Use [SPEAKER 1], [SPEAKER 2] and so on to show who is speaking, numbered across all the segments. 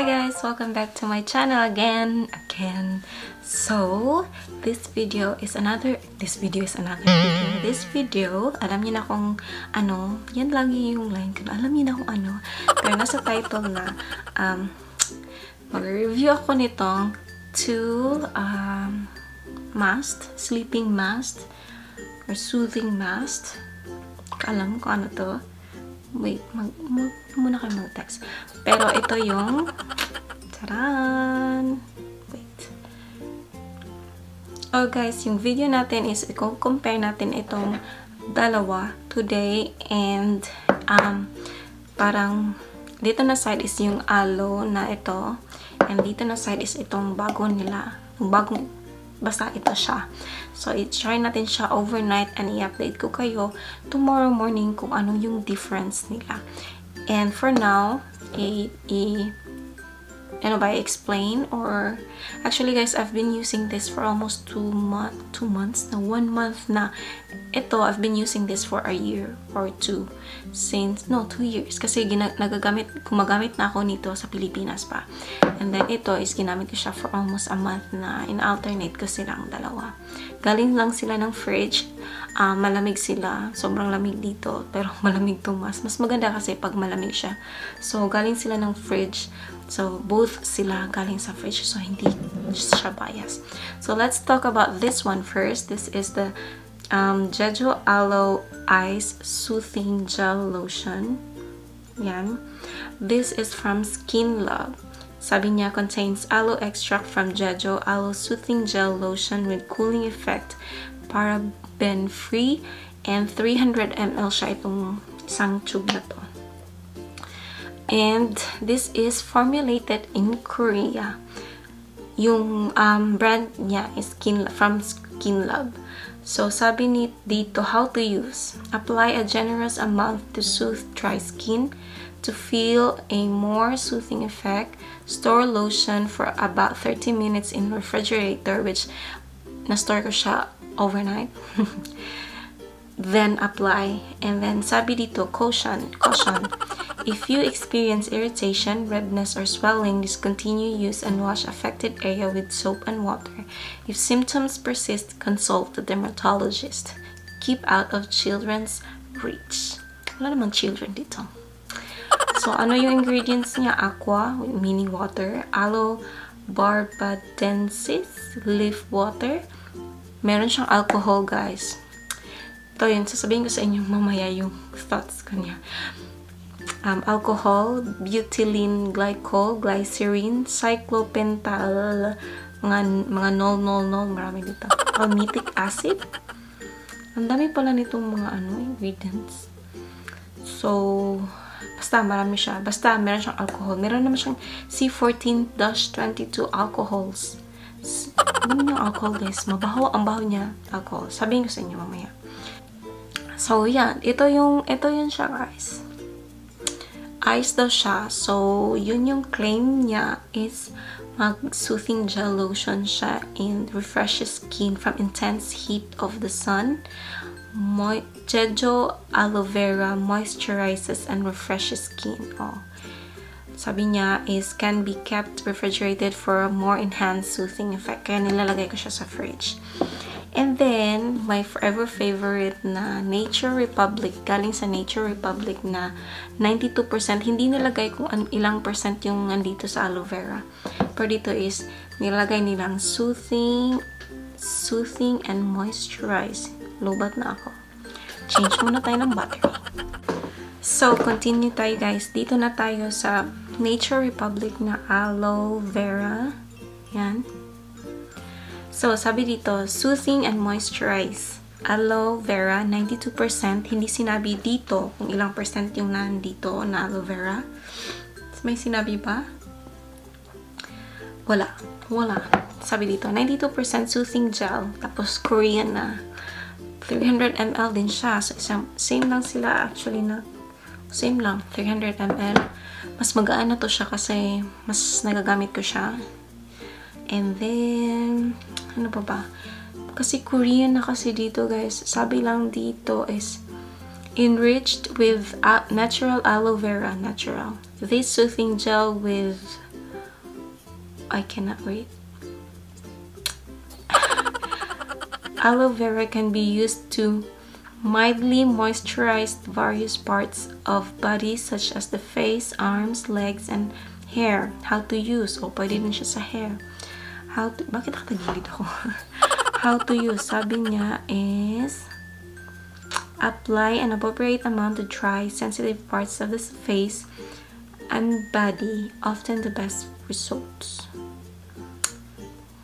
[SPEAKER 1] Hi guys! Welcome back to my channel again. Again. So, this video is another, this video is another video. This video, alam niyo na kung ano, yan lagi yung line ko. Alam niyo na kung ano. Pero nasa title na, um, mag-review ako nitong two um, mast, sleeping mast, or soothing mast. Alam ko ano to. Wait, mag, mag muna kayo mag-text. Pero ito yung, taran! Wait. Oh guys, yung video natin is, i-compare natin itong dalawa today and um, parang dito na side is yung aloe na ito and dito na side is itong bago nila. Yung bagong, basta ito siya. So, i-try natin siya overnight and i-update ko kayo tomorrow morning kung ano yung difference nila. And for now, i, i ano ba, explain or actually guys, I've been using this for almost two, month, two months na one month na ito, I've been using this for a year or two since, no, two years kasi nagagamit, gumagamit na ako nito sa Pilipinas pa and then ito is ginamit ko siya for almost a month na in-alternate ko silang dalawa galing lang sila ng fridge uh, malamig sila. Sobrang lamig dito. Pero malamig to mas. Mas maganda kasi pag malamig siya. So, galing sila ng fridge. So, both sila galing sa fridge. So, hindi siya bias. So, let's talk about this one first. This is the um, Jeju Aloe Ice Soothing Gel Lotion. Yan. This is from Skin Love. Sabi niya, contains aloe extract from Jeju Aloe Soothing Gel Lotion with cooling effect, paraben-free, and 300 ml siya itong isang tube na to. And this is formulated in Korea. Yung um, brand niya is Skin, from Skin Lab. So, sabi ni dito, how to use. Apply a generous amount to soothe dry skin to feel a more soothing effect. Store lotion for about 30 minutes in refrigerator, which na-store ko siya overnight. then apply. And then sabi dito, caution, caution. If you experience irritation, redness, or swelling, discontinue use and wash affected area with soap and water. If symptoms persist, consult the dermatologist. Keep out of children's reach. Wala namang children dito. So, ano yung ingredients niya? Aqua, mini water, aloe barbadensis, leaf water. Meron siyang alcohol, guys. Ito yun, sasabihin ko sa inyo mamaya yung thoughts ko niya. Um, alcohol, butylene glycol, glycerin, cyclopental, mga, mga nol, nol, nol, marami dito. Palmitic acid. Ang dami pala nitong mga ano, ingredients. So, Basta marami siya. Basta meron siyang alcohol. Meron naman siyang C14-22 alcohols. Ano yung alcohol guys? Mabaho ang baho niya. Alcohol. Sabihin ko sa inyo mamaya. So, yan. Ito yung, ito yun siya guys. Ice daw siya. So, yun yung claim niya is mag-soothing gel lotion siya and refreshes skin from intense heat of the sun. Mo Jejo aloe vera moisturizes and refreshes skin. Oh. Sabi niya is can be kept refrigerated for a more enhanced soothing effect. Kaya nilalagay ko siya sa fridge. And then, my forever favorite na Nature Republic, galing sa Nature Republic na 92%, hindi nilagay kung ilang percent yung nandito sa aloe vera. Pero dito is, nilagay nilang soothing, soothing and moisturize. Lobat na ako. Change muna tayo ng battery. So, continue tayo guys. Dito na tayo sa Nature Republic na aloe vera. Yan. So, sabi dito, soothing and moisturize. Aloe vera, 92%. Hindi sinabi dito kung ilang percent yung nandito na aloe vera. May sinabi ba? Wala. Wala. Sabi dito, 92% soothing gel. Tapos, Korean na. 300 ml din siya. So, same lang sila actually na. Same lang. 300 ml. Mas magaan na to siya kasi mas nagagamit ko siya. And then, ano pa ba? Kasi Korean na kasi dito guys. Sabi lang dito is enriched with natural aloe vera. Natural. This soothing gel with I cannot read. Aloe vera can be used to mildly moisturize various parts of body such as the face, arms, legs, and hair. How to use. O, pwede din siya sa hair. How to, bakit nakatagilid ako? How to use. Sabi niya is, apply an appropriate amount to dry, sensitive parts of the face and body. Often the best results.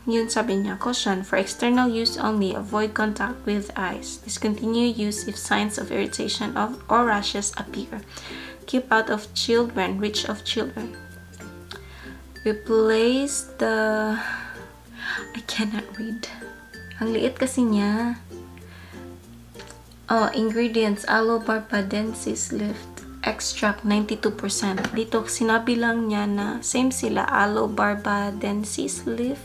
[SPEAKER 1] Yun sabi niya, caution, for external use only, avoid contact with eyes. Discontinue use if signs of irritation of, or rashes appear. Keep out of children, reach of children. Replace the... I cannot read. Ang liit kasi niya. Oh, ingredients, aloe barbadensis lift extract 92%. Dito sinabi lang niya na same sila, aloe barbadensis leaf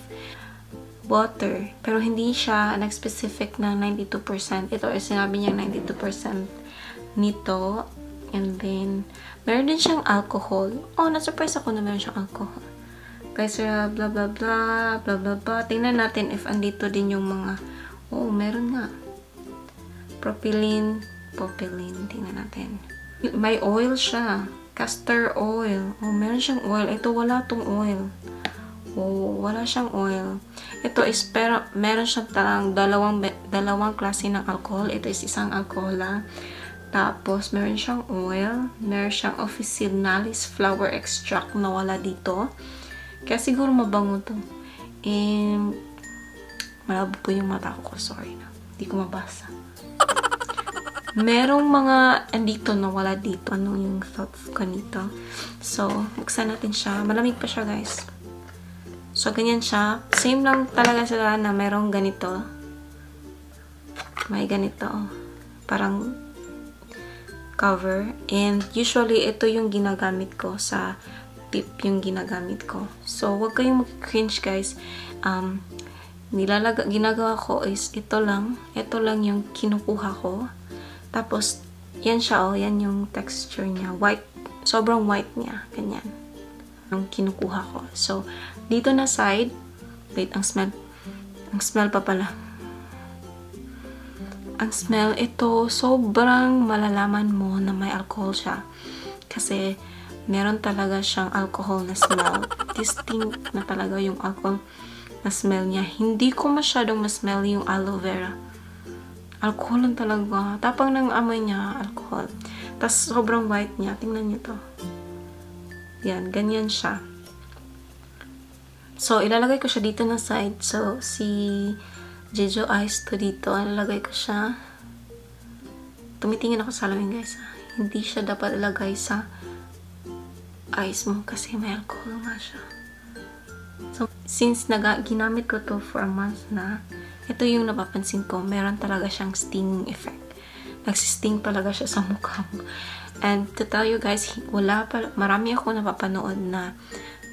[SPEAKER 1] water. Pero hindi siya nag-specific na 92%. Ito ay sinabi niya 92% nito. And then, meron din siyang alcohol. Oh, na-surprise ako na meron siyang alcohol. Guys, uh, blah blah blah, blah blah blah. Tingnan natin if andito din yung mga, oh, meron nga. Propylene, propylene. Tingnan natin. May oil siya. Castor oil. Oh, meron siyang oil. Ito, wala tong oil. Oh, wala siyang oil. Ito is pero meron siyang talang dalawang dalawang klase ng alcohol. Ito is isang alcohol lang. Tapos meron siyang oil, meron siyang officinalis flower extract na wala dito. Kaya siguro mabango to. And malabo po yung mata ko. Sorry na. Hindi ko mabasa. Merong mga andito na wala dito. Ano yung thoughts ko nito. So, buksan natin siya. Malamig pa siya, guys. So, ganyan siya. Same lang talaga sila na merong ganito. May ganito. Parang cover. And usually, ito yung ginagamit ko sa tip yung ginagamit ko. So, wag kayong mag-cringe, guys. Um, nilalaga, ginagawa ko is ito lang. Ito lang yung kinukuha ko. Tapos, yan siya, oh. Yan yung texture niya. White. Sobrang white niya. Ganyan. Yung kinukuha ko. So, dito na side, wait, ang smell, ang smell pa pala. Ang smell, ito, sobrang malalaman mo na may alcohol siya. Kasi, meron talaga siyang alcohol na smell. Distinct na talaga yung alcohol na smell niya. Hindi ko masyadong ma-smell yung aloe vera. Alcohol lang talaga. Tapang ng amoy niya, alcohol. Tapos, sobrang white niya. Tingnan niyo to. Yan, ganyan siya. So, ilalagay ko siya dito na side. So, si Jejo Ice to dito. Ilalagay ko siya. Tumitingin ako sa salamin guys. Hindi siya dapat ilagay sa ice mo kasi may alcohol nga siya. So, since naga, ginamit ko to for a month na, ito yung napapansin ko, meron talaga siyang stinging effect. Nagsisting talaga siya sa mukha mo. And to tell you guys, wala pa, marami ako napapanood na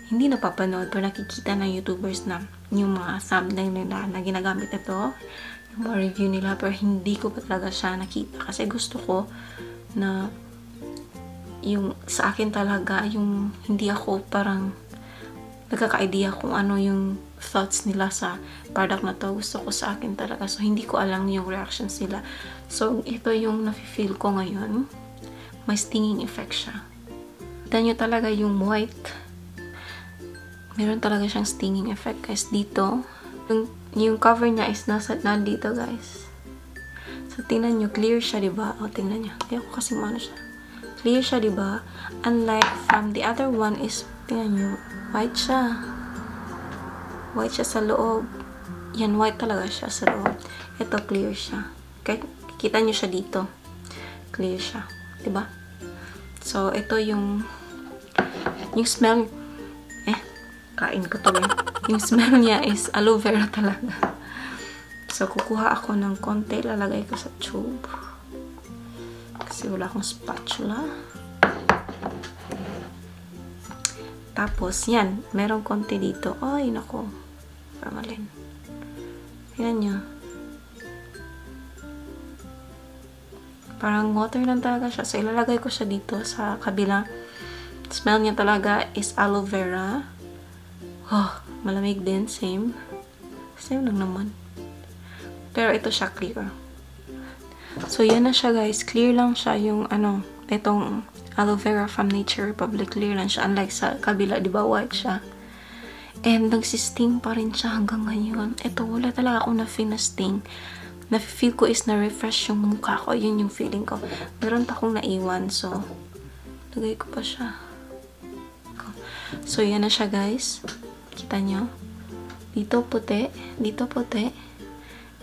[SPEAKER 1] hindi napapanood pero nakikita ng YouTubers na yung mga thumbnail nila na ginagamit ito, yung mga review nila, pero hindi ko pa talaga siya nakita kasi gusto ko na yung sa akin talaga, yung hindi ako parang nagkaka-idea kung ano yung thoughts nila sa product na to. Gusto ko sa akin talaga. So, hindi ko alam yung reactions nila. So, ito yung nafe-feel ko ngayon. May stinging effect siya. Kita nyo talaga yung white meron talaga siyang stinging effect guys dito. Yung, yung cover niya is nasa, nandito guys. So, tingnan nyo, clear siya, diba? O, tingnan nyo. Ko kasi ano siya. Clear siya, diba? Unlike from the other one is, tingnan nyo, white siya. White siya sa loob. Yan, white talaga siya sa loob. Ito, clear siya. Okay? Kita nyo siya dito. Clear siya. Diba? So, ito yung yung smell kain ko tuloy. Yung smell niya is aloe vera talaga. So, kukuha ako ng konti. Lalagay ko sa tube. Kasi wala akong spatula. Tapos, yan. Merong konti dito. Ay, nako. Pamalin. Tingnan nyo. Parang water lang talaga siya. So, ilalagay ko siya dito sa kabila. Smell niya talaga is aloe vera. Oh, Malamig din, same. Same lang naman. Pero ito siya clear. So, yan na siya guys. Clear lang siya yung ano, itong aloe vera from Nature Republic. Clear lang siya. Unlike sa kabila, di ba white siya. And nagsisting pa rin siya hanggang ngayon. Ito, wala talaga akong na-feel na sting. Na-feel ko is na-refresh yung mukha ko. Yun yung feeling ko. Meron pa akong naiwan. So, lagay ko pa siya. So, yan na siya guys. Kita nyo? Dito puti. Dito puti.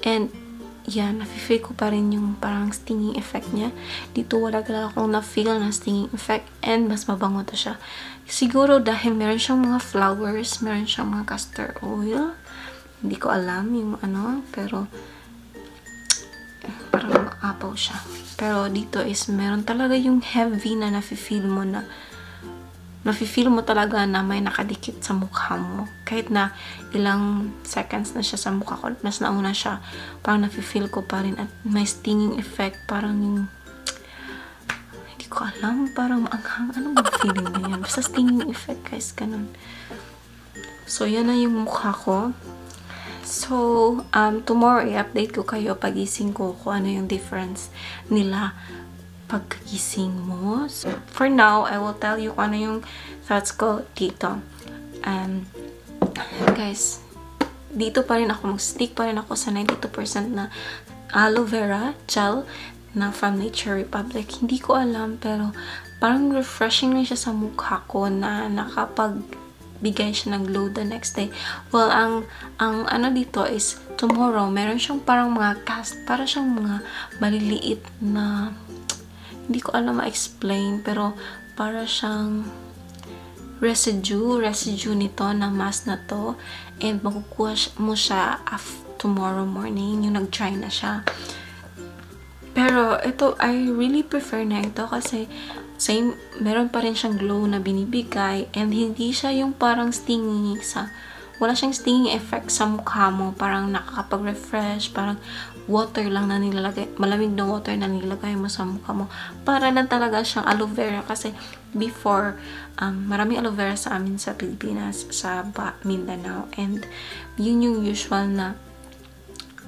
[SPEAKER 1] And, yan, nafe-feel ko pa rin yung parang stinging effect niya. Dito wala talaga akong na-feel na stinging effect and mas mabango to siya. Siguro dahil meron siyang mga flowers, meron siyang mga castor oil. Hindi ko alam yung ano, pero parang apaw siya. Pero dito is meron talaga yung heavy na nafe-feel mo na nafe-feel mo talaga na may nakadikit sa mukha mo. Kahit na ilang seconds na siya sa mukha ko, mas nauna siya, parang nafe-feel ko pa rin at may stinging effect, parang yung hindi ko alam, parang maanghang. Ano bang feeling na yan? Basta stinging effect, guys, ganun. So, yan na yung mukha ko. So, um, tomorrow, i-update ko kayo pagising ko kung ano yung difference nila pagkagising mo. So, for now, I will tell you kung ano yung thoughts ko dito. Um, guys, dito pa rin ako, mag-stick pa rin ako sa 92% na aloe vera gel na from Nature Republic. Hindi ko alam, pero parang refreshing rin siya sa mukha ko na nakapag bigay siya ng glow the next day. Well, ang, ang ano dito is tomorrow, meron siyang parang mga cast, para siyang mga maliliit na hindi ko alam ma-explain, pero para siyang residue, residue nito na mask na to. And makukuha mo siya tomorrow morning, yung nag-dry na siya. Pero ito, I really prefer na ito kasi same, meron pa rin siyang glow na binibigay and hindi siya yung parang stingy sa wala siyang stinging effect sa mukha mo. Parang nakakapag-refresh, parang water lang na nilalagay, malamig na water na nilalagay mo sa mukha mo. Para lang talaga siyang aloe vera kasi before, um, maraming aloe vera sa amin sa Pilipinas, sa Mindanao. And yun yung usual na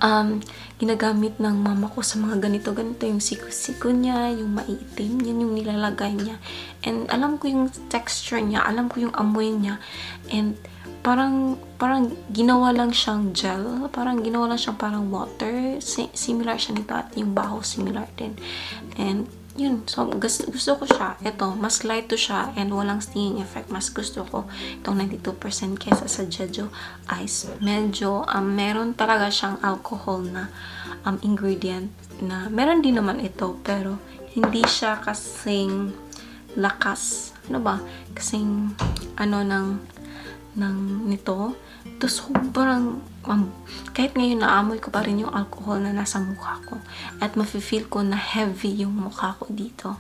[SPEAKER 1] um, ginagamit ng mama ko sa mga ganito. Ganito yung siko-siko niya, yung maitim, yan yung nilalagay niya. And alam ko yung texture niya, alam ko yung amoy niya. And parang parang ginawa lang siyang gel. Parang ginawa lang siyang parang water. Si similar siya nito at yung baho similar din. And yun, so gusto, gusto ko siya. Ito, mas light to siya and walang stinging effect. Mas gusto ko itong 92% kesa sa Jeju Ice. Medyo, um, meron talaga siyang alcohol na um, ingredient na meron din naman ito pero hindi siya kasing lakas. Ano ba? Kasing ano ng ng nito. To sobrang, um, kahit ngayon naamoy ko pa rin yung alcohol na nasa mukha ko. At mafe-feel ko na heavy yung mukha ko dito.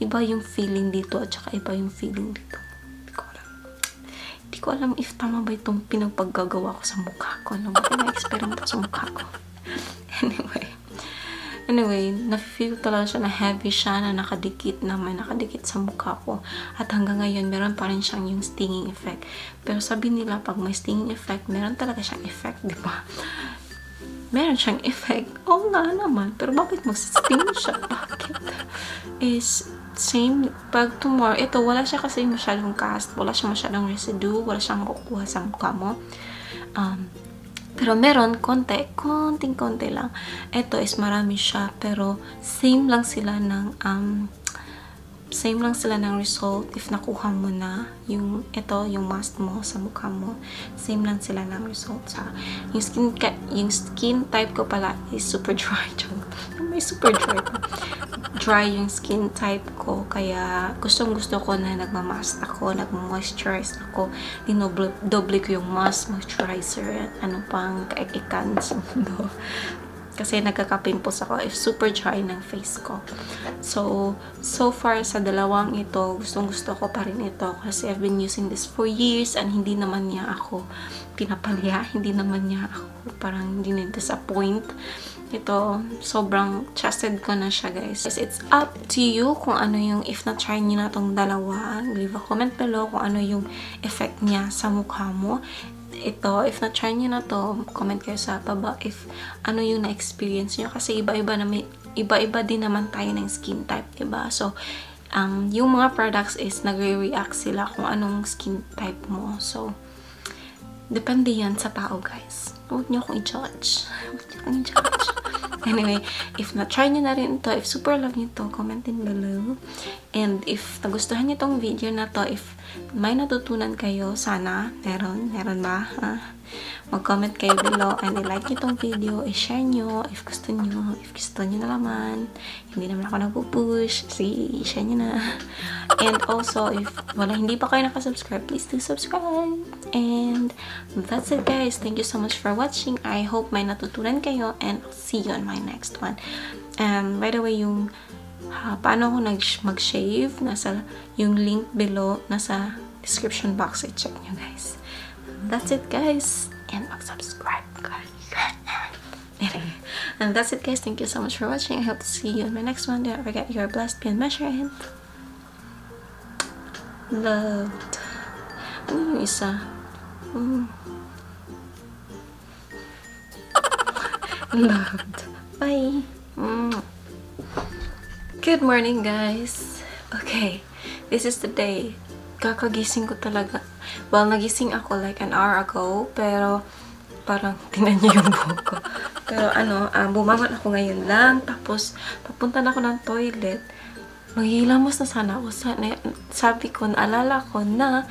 [SPEAKER 1] Iba yung feeling dito at saka iba yung feeling dito. Hindi ko alam. Hindi ko alam if tama ba itong pinagpaggagawa ko sa mukha ko. Ano ba na-experiment sa mukha ko? anyway. Anyway, na-feel talaga siya na heavy siya, na nakadikit na may nakadikit sa mukha ko. At hanggang ngayon, meron pa rin siyang yung stinging effect. Pero sabi nila, pag may stinging effect, meron talaga siyang effect, di ba? Meron siyang effect. Oo nga naman. Pero bakit mag-sting siya? Bakit? Is, same, pag tomorrow, ito, wala siya kasi masyadong cast, wala siya masyadong residue, wala siyang kukuha sa mukha mo. Um, pero meron, konti, konting-konti lang. Ito is marami siya, pero same lang sila ng, um, same lang sila ng result if nakuha mo na yung, ito, yung mask mo sa mukha mo. Same lang sila ng result sa, yung skin, yung skin type ko pala is super dry. May super dry dry yung skin type ko. Kaya gustong gusto ko na nagmamask ako, nagmo-moisturize ako. Dinoble doble ko yung mask, moisturizer, at ano pang kaikikan sa mundo. Kasi nagkakapimples ako if super dry ng face ko. So, so far sa dalawang ito, gustong gusto ko pa rin ito kasi I've been using this for years and hindi naman niya ako pinapalya, hindi naman niya ako parang hindi na-disappoint ito, sobrang trusted ko na siya, guys. It's up to you kung ano yung, if na-try niyo na tong dalawa, leave a comment below kung ano yung effect niya sa mukha mo. Ito, if na-try nyo na to, comment kayo sa baba if ano yung na-experience nyo. Kasi iba-iba na iba-iba din naman tayo ng skin type, diba? So, um, yung mga products is nagre-react sila kung anong skin type mo. So, depende yan sa tao, guys. Huwag nyo akong i-judge. Huwag nyo akong i-judge. Anyway, if na-try nyo na rin to, if super love nyo to, comment in below. And if nagustuhan nyo tong video na to, if may natutunan kayo, sana, meron, meron ba? Mag-comment kayo below and i-like nyo tong video, i-share nyo if gusto nyo, if gusto nyo na naman. Hindi naman ako nagpo-push. Sige, i-share nyo na. And also, if wala hindi pa kayo nakasubscribe, please do subscribe. And that's it guys. Thank you so much for watching. I hope may natutunan kayo and I'll see you on my next one. And by the way, yung uh, paano ako mag-shave, nasa yung link below, nasa description box. I check nyo guys. That's it guys. And mag-subscribe guys. And that's it guys. Thank you so much for watching. I hope to see you in my next one. Don't forget you're blessed beyond measure and loved. Ano yung isa? Mm. loved. Bye. Mm. Good morning, guys. Okay, this is the day. Kakagising ko talaga. Well, nagising ako like an hour ago, pero parang tinan niyo yung buhok ko. Pero ano, um, bumangon ako ngayon lang, tapos papunta na ako ng toilet. Maghihilamos na sana ako. Sana, sabi ko, naalala ko na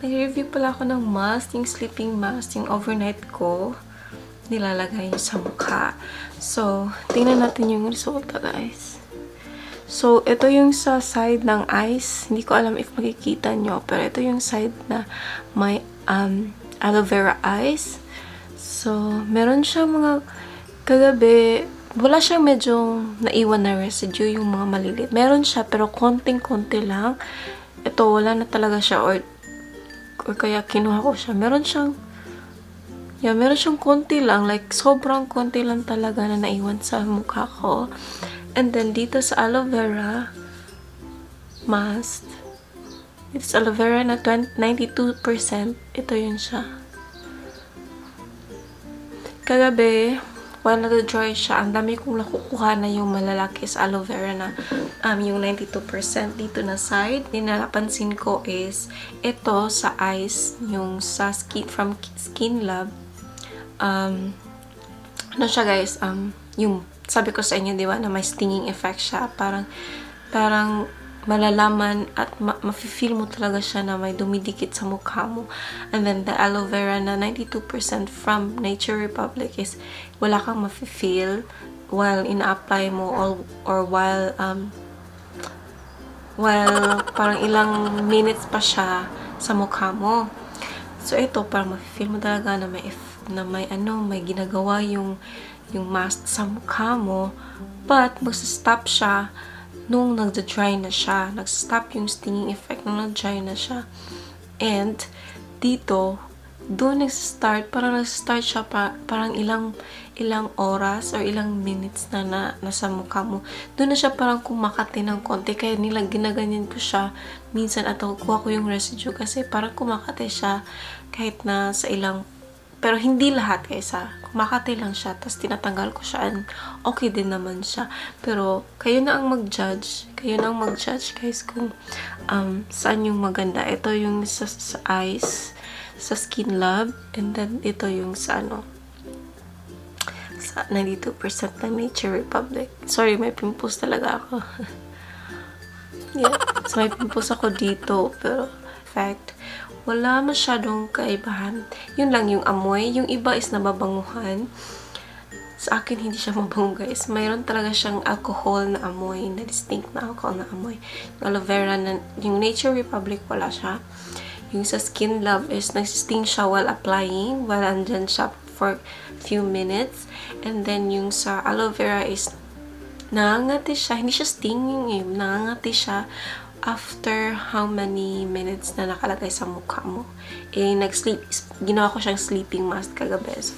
[SPEAKER 1] nag-review pala ako ng mask, yung sleeping mask, yung overnight ko nilalagay sa mukha. So, tingnan natin yung resulta, guys. So, ito yung sa side ng eyes. Hindi ko alam if makikita nyo, pero ito yung side na may um, aloe vera eyes. So, meron siya mga kagabi, wala siyang medyo naiwan na residue, yung mga malilit. Meron siya, pero konting-konti lang. Ito, wala na talaga siya, or, or kaya kinuha ko siya. Meron siyang Yeah, meron siyang konti lang. Like, sobrang konti lang talaga na naiwan sa mukha ko. And then, dito sa aloe vera mask, it's aloe vera na 20, 92%. Ito yun siya. Kagabi, while nag-dry siya, ang dami kong nakukuha na yung malalaki sa aloe vera na um, yung 92% dito na side. Din napansin ko is ito sa eyes, yung sa skin, from Skin Lab. Um, ano siya guys, um, yung sabi ko sa inyo, di ba, na may stinging effect siya. Parang, parang malalaman at ma mafe-feel mo talaga siya na may dumidikit sa mukha mo. And then, the aloe vera na 92% from Nature Republic is wala kang mafe-feel while ina-apply mo or, or while um, while parang ilang minutes pa siya sa mukha mo. So, ito, parang mafe-feel mo talaga na may, na may ano, may ginagawa yung yung mask sa mukha mo. But, magsa-stop siya nung nagda-dry na siya. Nag-stop yung stinging effect nung nag-dry na siya. And, dito, doon nag-start, parang nag-start siya pa, parang ilang ilang oras or ilang minutes na, na nasa mukha mo. Doon na siya parang kumakati ng konti. Kaya nilang ginaganyan ko siya minsan at kuha ko yung residue kasi parang kumakati siya kahit na sa ilang pero hindi lahat kaysa kumakati lang siya, tapos tinatanggal ko siya and okay din naman siya. Pero kayo na ang mag-judge. Kayo na ang mag-judge guys kung um, saan yung maganda. Ito yung sa, sa eyes, sa Skin Lab, and then ito yung sa ano, sa 92% ng Nature Republic. Sorry, may pimples talaga ako. yeah, so may pimples ako dito, pero fact, wala masyadong kaibahan. Yun lang yung amoy. Yung iba is nababanguhan. Sa akin, hindi siya mabango, guys. Mayroon talaga siyang alcohol na amoy, na distinct na alcohol na amoy. Yung aloe vera, na, yung Nature Republic, wala siya. Yung sa Skin Love is nagsisting siya while applying, while andyan siya for few minutes. And then, yung sa aloe vera is nangangati siya. Hindi siya stinging eh. Nangangati siya after how many minutes na nakalagay sa mukha mo. Eh, nag-sleep, ginawa ko siyang sleeping mask kagabi. So,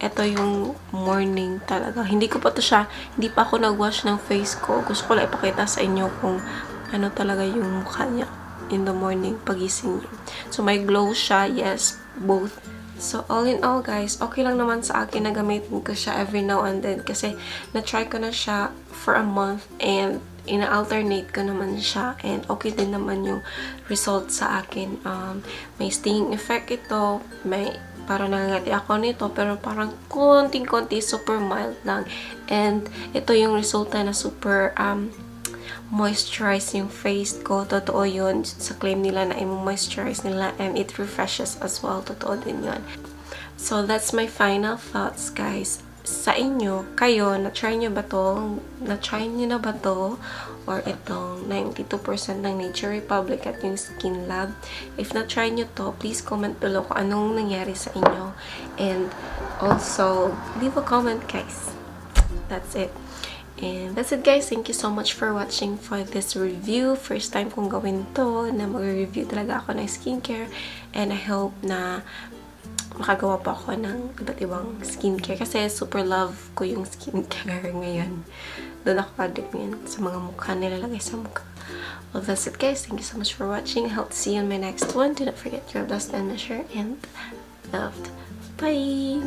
[SPEAKER 1] ito yung morning talaga. Hindi ko pa to siya, hindi pa ako nag-wash ng face ko. Gusto ko lang ipakita sa inyo kung ano talaga yung mukha niya in the morning, pagising niyo. So, may glow siya, yes, both So, all in all, guys, okay lang naman sa akin na gamitin ko siya every now and then kasi na-try ko na siya for a month and ina-alternate ko naman siya and okay din naman yung result sa akin. Um, may stinging effect ito, may parang nangangati ako nito pero parang konting-konti, super mild lang. And ito yung resulta na super um, moisturize yung face ko. Totoo yun. Sa claim nila na i-moisturize nila and it refreshes as well. Totoo din yun. So, that's my final thoughts, guys. Sa inyo, kayo, na-try nyo ba to? Na-try nyo na ba to? Or itong 92% ng Nature Republic at yung Skin Lab? If na-try nyo to, please comment below kung anong nangyari sa inyo. And also, leave a comment, guys. That's it. And that's it guys. Thank you so much for watching for this review. First time kong gawin to na mag-review talaga ako ng skincare. And I hope na makagawa pa ako ng iba't ibang skincare. Kasi super love ko yung skincare ngayon. Doon ako addict ngayon sa mga mukha nilalagay sa mukha. Well, that's it guys. Thank you so much for watching. I hope to see you in my next one. Do not forget you're blessed and measure and loved. Bye!